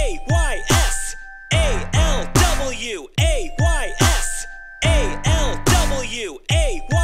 A Y S A L W A Y S A L W A Y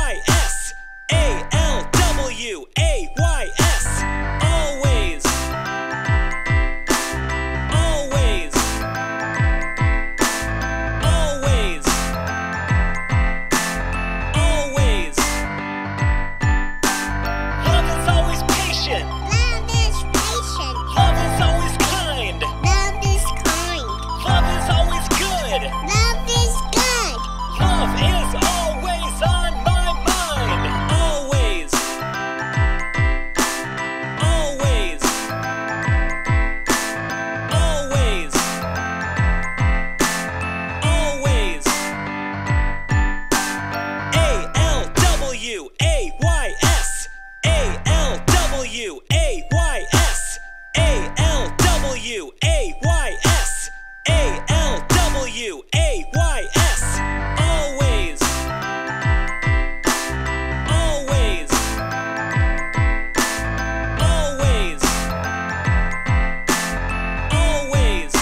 W A Y S A L W A Y S A L W A Y S. Always. Always. Always. Always.